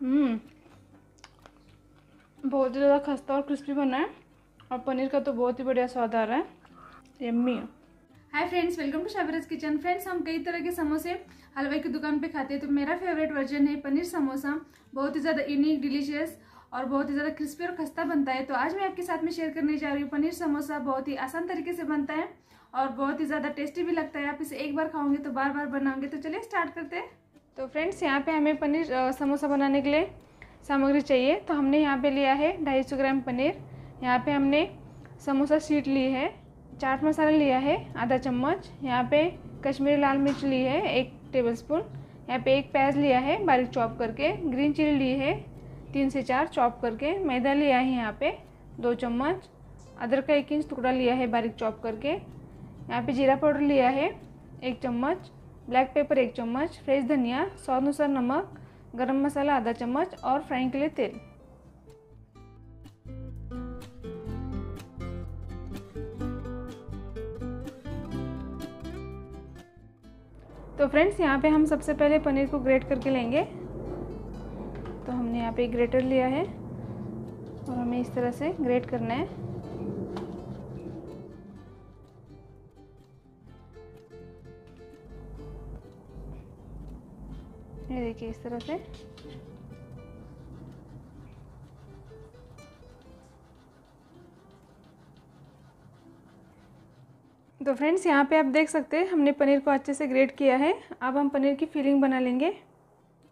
हम्म। बहुत ही ज़्यादा खस्ता और क्रिस्पी बना है और पनीर का तो बहुत ही बढ़िया स्वाद आ रहा है। Yummy hi friends welcome to शाबरज kitchen friends हम कई तरह के समोसे हलवाई की दुकान पे खाते हैं। तो मेरा फेवरेट वर्जन है पनीर समोसा। बहुत ही ज़्यादा यूनिक डिलीशियस और बहुत ही ज़्यादा क्रिस्पी और खस्ता बनता है। तो आज मैं आपके साथ में शेयर करने जा रही हूँ। पनीर समोसा बहुत ही आसान तरीके से बनता है और बहुत ही ज़्यादा टेस्टी भी लगता है। आप इसे एक बार खाओगे तो बार बार बनाओगे। तो चलिए स्टार्ट करते हैं। तो फ्रेंड्स, यहाँ पे हमें पनीर समोसा बनाने के लिए सामग्री चाहिए। तो हमने यहाँ पे लिया है ढाई सौ ग्राम पनीर। यहाँ पे हमने समोसा शीट ली है, चाट मसाला लिया है, आधा चम्मच। यहाँ पे कश्मीरी लाल मिर्च ली है, एक टेबलस्पून। यहाँ पे एक प्याज लिया है, बारीक चॉप करके। ग्रीन चिली ली है, तीन से चार चॉप करके। मैदा लिया है यहाँ पे, दो चम्मच। अदरक का एक इंच टुकड़ा लिया है, बारीक चॉप करके। यहाँ पे जीरा पाउडर लिया है, एक चम्मच। ब्लैक पेपर एक चम्मच फ्रेश धनिया स्वाद अनुसार नमक, गरम मसाला आधा चम्मच और फ्राइंग के लिए तेल। तो फ्रेंड्स यहाँ पे हम सबसे पहले पनीर को ग्रेट करके लेंगे। तो हमने यहाँ पे ग्रेटर लिया है और हमें इस तरह से ग्रेट करना है। ये देखिए इस तरह से। तो फ्रेंड्स, यहाँ पे आप देख सकते हैं, हमने पनीर को अच्छे से ग्रेट किया है। अब हम पनीर की फिलिंग बना लेंगे।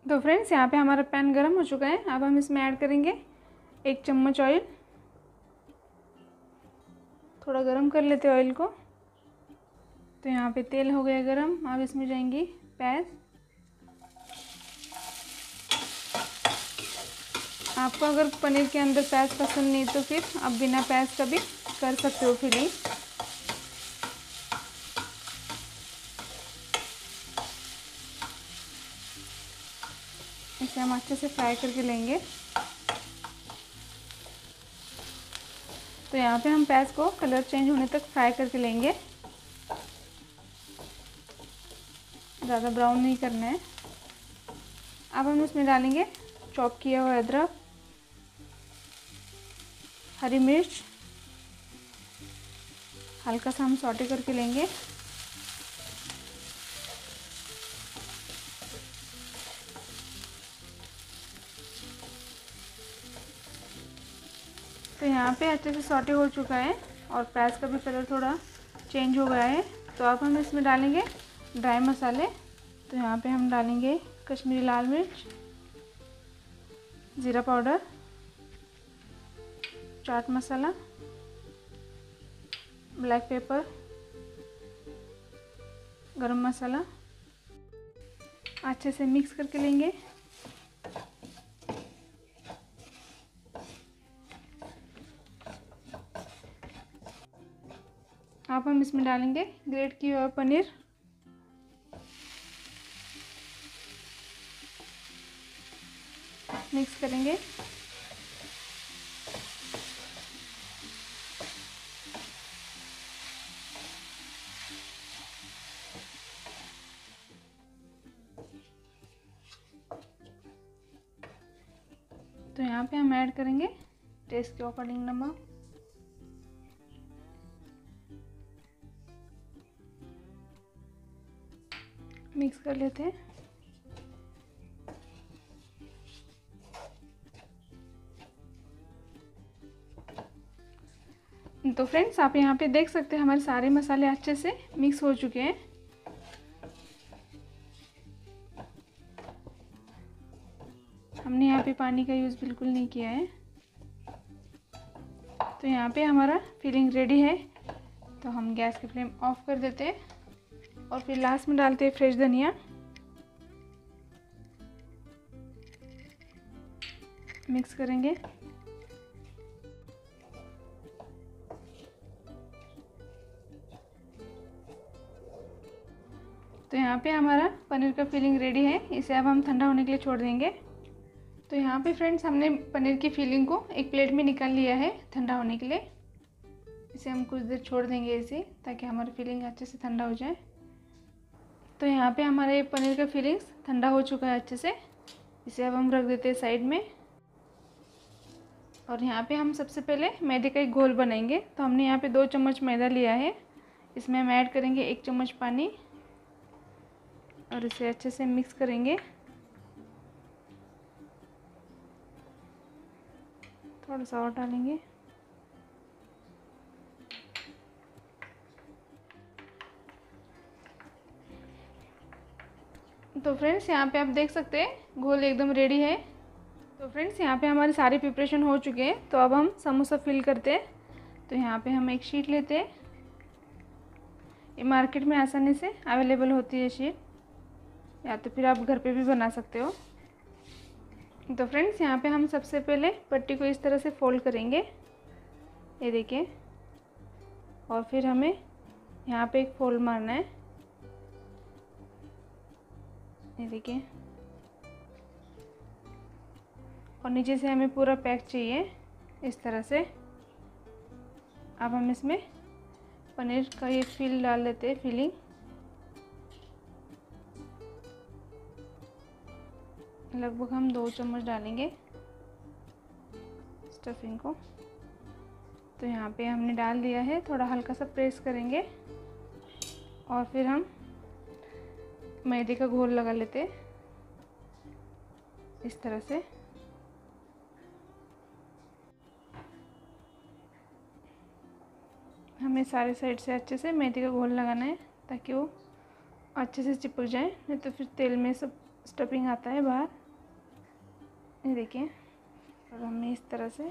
तो फ्रेंड्स, यहाँ पे हमारा पैन गरम हो चुका है। अब हम इसमें ऐड करेंगे एक चम्मच ऑयल। थोड़ा गरम कर लेते ऑयल को। तो यहाँ पे तेल हो गया गरम। अब इसमें जाएँगी प्याज। आपको अगर पनीर के अंदर प्याज पसंद नहीं तो फिर आप बिना प्याज का भी कर सकते हो फिलिंग इसे हम अच्छे से फ्राई करके लेंगे। तो यहाँ पे हम प्याज को कलर चेंज होने तक फ्राई करके लेंगे। ज़्यादा ब्राउन नहीं करना है। अब हम इसमें डालेंगे चॉप किया हुआ अदरक। हरी मिर्च हल्का सा हम सॉटे करके लेंगे। तो यहाँ पे अच्छे से सॉटे हो चुका है और प्याज का भी कलर थोड़ा चेंज हो गया है। तो अब हम इसमें डालेंगे ड्राई मसाले। तो यहाँ पे हम डालेंगे कश्मीरी लाल मिर्च, ज़ीरा powder chaat masala black pepper garam masala, अच्छे से मिक्स करके लेंगे। अब हम इसमें डालेंगे ग्रेट किया हुआ पनीर। तो यहाँ पे हम ऐड करेंगे टेस्ट के अकॉर्डिंग नमक मिक्स कर लेते हैं. तो फ्रेंड्स आप यहाँ पे देख सकते हैं हमारे सारे मसाले अच्छे से मिक्स हो चुके हैं. हमने यहाँ पे पानी का यूज़ बिल्कुल नहीं किया है। तो यहाँ पे हमारा फिलिंग रेडी है। तो हम गैस की फ्लेम ऑफ़ कर देते हैं और फिर लास्ट में डालते हैं फ्रेश धनिया। मिक्स करेंगे। तो यहाँ पे हमारा पनीर का फिलिंग रेडी है। इसे अब हम ठंडा होने के लिए छोड़ देंगे। तो यहाँ पे फ्रेंड्स हमने पनीर की फिलिंग को एक प्लेट में निकाल लिया है ठंडा होने के लिए। इसे हम कुछ देर छोड़ देंगे इसे, ताकि हमारी फिलिंग अच्छे से ठंडा हो जाए। तो यहाँ पे हमारे पनीर का फिलिंग्स ठंडा हो चुका है अच्छे से। इसे अब हम रख देते हैं साइड में। और यहाँ पे हम सबसे पहले मैदे का एक घोल बनाएँगे। तो हमने यहाँ पे दो चम्मच मैदा लिया है। इसमें हम ऐड करेंगे एक चम्मच पानी। और इसे अच्छे से मिक्स करेंगे। थोड़ा सा और डालेंगे। तो फ्रेंड्स, यहाँ पे आप देख सकते हैं, घोल एकदम रेडी है। तो फ्रेंड्स, यहाँ पे हमारी सारी प्रिपरेशन हो चुके हैं। तो अब हम समोसा फिल करते हैं। तो यहाँ पे हम एक शीट लेते हैं। ये मार्केट में आसानी से अवेलेबल होती है शीट या तो फिर आप घर पे भी बना सकते हो। तो फ्रेंड्स, यहाँ पे हम सबसे पहले पट्टी को इस तरह से फोल्ड करेंगे। ये देखिए। और फिर हमें यहाँ पे एक फोल्ड मारना है। ये देखिए। और नीचे से हमें पूरा पैक चाहिए इस तरह से। अब हम इसमें पनीर का ये फिल डाल देते हैं, फिलिंग। लगभग हम दो चम्मच डालेंगे स्टफिंग को। तो यहाँ पे हमने डाल दिया है, थोड़ा हल्का सा प्रेस करेंगे और फिर हम मैदे का घोल लगा लेते इस तरह से। हमें सारे साइड से अच्छे से मैदे का घोल लगाना है, ताकि वो अच्छे से चिपक जाए, नहीं तो फिर तेल में सब स्टफिंग आता है बाहर। ये देखिए, और हमें इस तरह से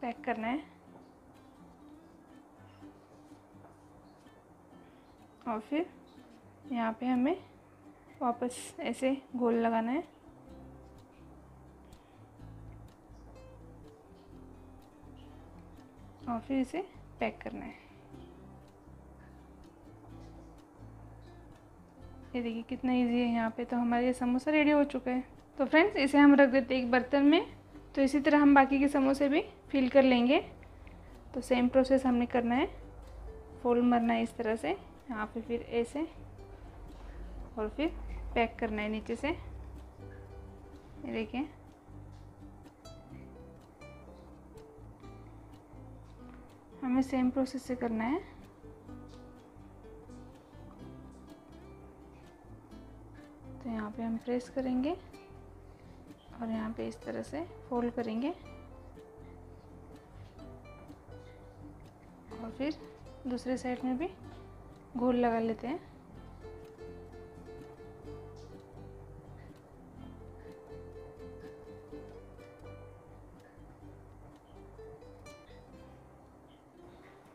पैक करना है। और फिर यहाँ पे हमें वापस ऐसे गोल लगाना है। और फिर इसे पैक करना है। ये देखिए, कितना इजी है यहाँ पे। तो हमारा ये समोसा रेडी हो चुका है। तो फ्रेंड्स इसे हम रख देते हैं एक बर्तन में। तो इसी तरह हम बाकी के समोसे भी फिल कर लेंगे। तो सेम प्रोसेस हमने करना है। फोल्ड मरना है इस तरह से। यहाँ पे फिर ऐसे। और फिर पैक करना है नीचे से। ये देखिए। हमें सेम प्रोसेस से करना है। तो यहाँ पे हम प्रेस करेंगे और यहाँ पे इस तरह से फोल्ड करेंगे। और फिर दूसरे साइड में भी घोल लगा लेते हैं।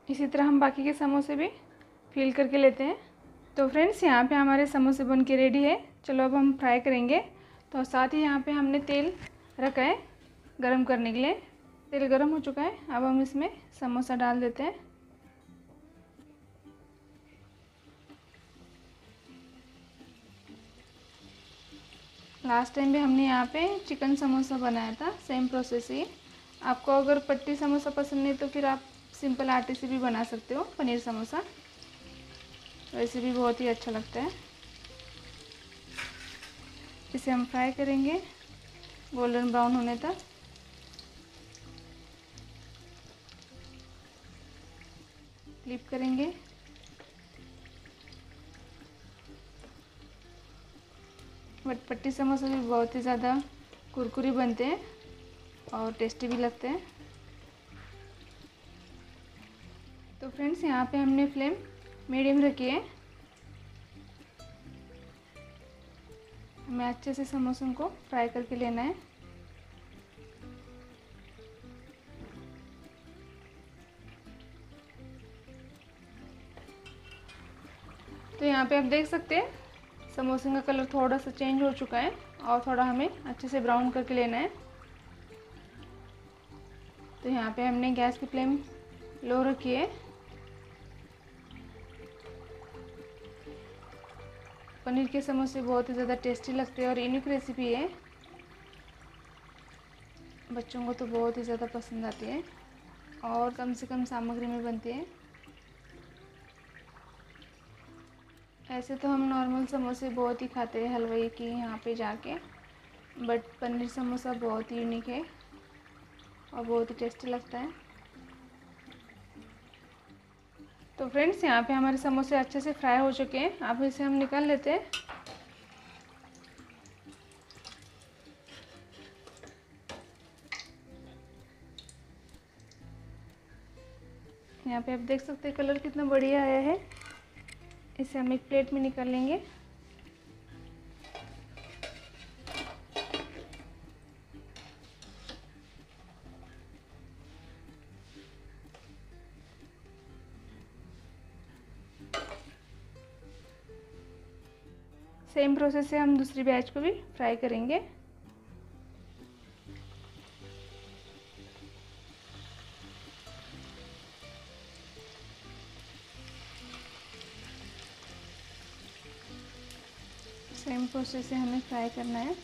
इसी तरह हम बाकी के समोसे भी फिल करके लेते हैं। तो फ्रेंड्स, यहाँ पे हमारे समोसे बन के रेडी है। चलो अब हम फ्राई करेंगे। तो साथ ही यहाँ पे हमने तेल रखा है गरम करने के लिए। तेल गरम हो चुका है। अब हम इसमें समोसा डाल देते हैं। लास्ट टाइम भी हमने यहाँ पे चिकन समोसा बनाया था सेम प्रोसेस ही। आपको अगर पट्टी समोसा पसंद नहीं तो फिर आप सिंपल आटे से भी बना सकते हो, पनीर समोसा। वैसे भी बहुत ही अच्छा लगता है। इसे हम फ्राई करेंगे। गोल्डन ब्राउन होने तक। फ्लिप करेंगे। बट पट्टी समोसा भी बहुत ही ज़्यादा कुरकुरी बनते हैं और टेस्टी भी लगते हैं। तो फ्रेंड्स यहाँ पे हमने फ्लेम मीडियम रखिए। हमें अच्छे से समोसों को फ्राई करके लेना है। तो यहाँ पे आप देख सकते हैं, समोसे का कलर थोड़ा सा चेंज हो चुका है और थोड़ा हमें अच्छे से ब्राउन करके लेना है। तो यहाँ पे हमने गैस की फ्लेम लो रखी है। पनीर के समोसे बहुत ही ज़्यादा टेस्टी लगते हैं और यूनिक रेसिपी है। बच्चों को तो बहुत ही ज़्यादा पसंद आती है और कम से कम सामग्री में बनती है। ऐसे तो हम नॉर्मल समोसे बहुत ही खाते हैं हलवाई के यहाँ पे जाके बट पनीर समोसा बहुत ही यूनिक है और बहुत ही टेस्टी लगता है। तो फ्रेंड्स, यहाँ पे हमारे समोसे अच्छे से फ्राई हो चुके हैं। अब इसे हम निकाल लेते हैं। यहाँ पे आप देख सकते हैं, कलर कितना बढ़िया आया है। इसे हम एक प्लेट में निकाल लेंगे। सेम प्रोसेस से हम दूसरी बैच को भी फ्राई करेंगे। सेम प्रोसेस से हमें फ्राई करना है।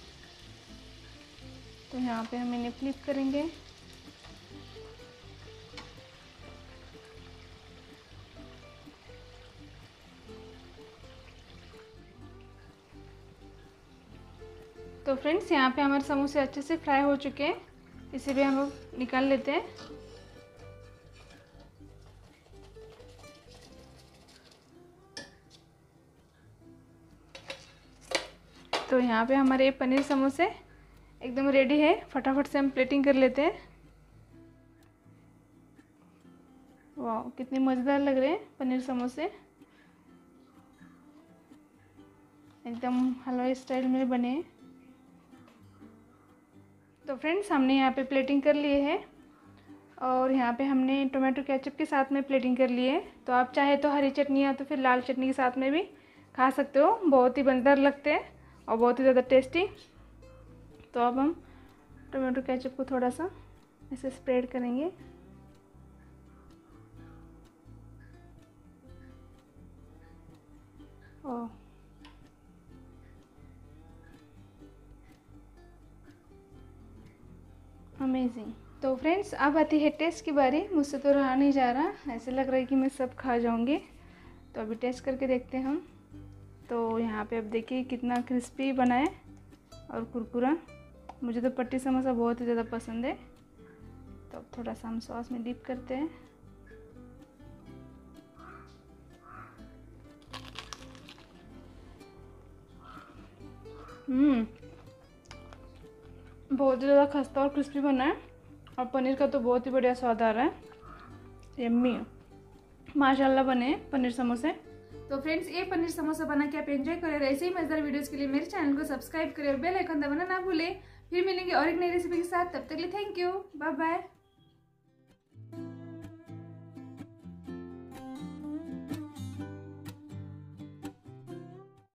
तो यहाँ पे हम इन्हें फ्लिप करेंगे। तो फ्रेंड्स, यहाँ पे हमारे समोसे अच्छे से फ्राई हो चुके हैं। इसे भी हम लोग निकाल लेते हैं। तो यहाँ पे हमारे पनीर समोसे एकदम रेडी है। फटाफट से हम प्लेटिंग कर लेते हैं। वाह कितने मज़ेदार लग रहे हैं पनीर समोसे। एकदम हलवाई स्टाइल में बने हैं। तो फ्रेंड्स हमने यहाँ पे प्लेटिंग कर लिए है और यहाँ पे हमने टोमेटो केचप के साथ में प्लेटिंग कर लिए है। तो आप चाहे तो हरी चटनी या तो फिर लाल चटनी के साथ में भी खा सकते हो। बहुत ही मज़ेदार लगते हैं और बहुत ही ज़्यादा टेस्टी तो अब हम टोमेटो केचप को थोड़ा सा ऐसे स्प्रेड करेंगे। ओह अमेजिंग तो फ्रेंड्स अब आती है टेस्ट की बारी। मुझसे तो रहा नहीं जा रहा। ऐसे लग रहा है कि मैं सब खा जाऊँगी। तो अभी टेस्ट करके देखते हैं हम। तो यहाँ पे अब देखिए कितना क्रिस्पी बना है और कुरकुरा। मुझे तो पट्टी समोसा बहुत ही ज़्यादा पसंद है। तो अब थोड़ा सा हम सॉस में डिप करते हैं। हम्म। बहुत ही ज़्यादा खस्ता और क्रिस्पी बना है। और पनीर का तो बहुत ही बढ़िया स्वाद आ रहा है। यम्मी माशाल्लाह बने पनीर समोसे। तो फ्रेंड्स, ये पनीर समोसा बना के आप एंजॉय करें ऐसे ही मज़ेदार वीडियोस के लिए मेरे चैनल को सब्सक्राइब करें और बेल आइकन दबाना ना भूलें। फिर मिलेंगे और एक नई रेसिपी के साथ। तब तक लिए थैंक यू बाय बाय